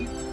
you